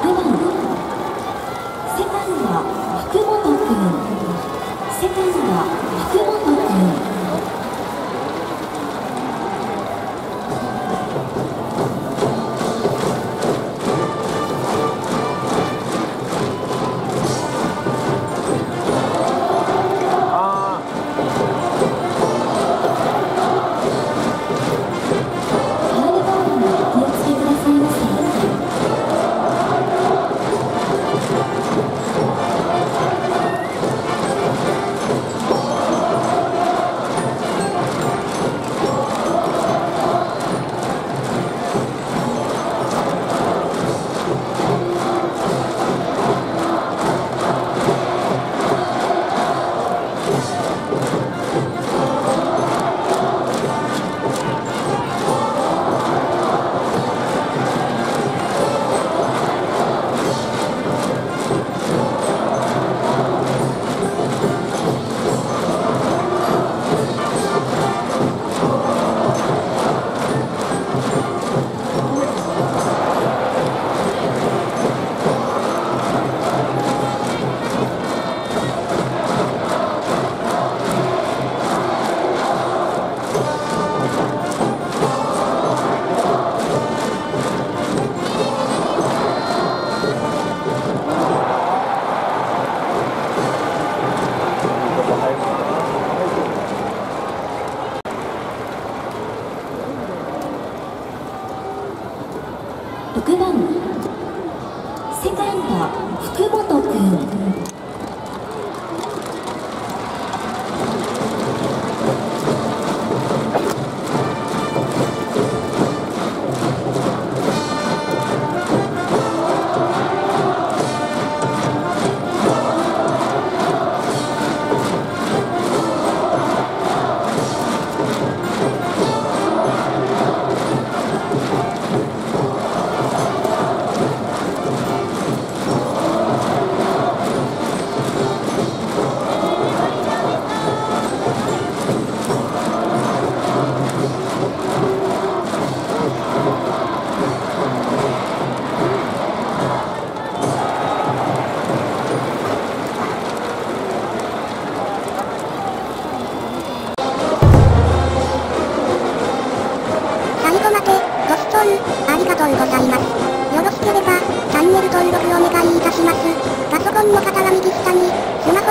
国内6番セカンド福本君登録お願いいたします。パソコンの方は右下に、スマ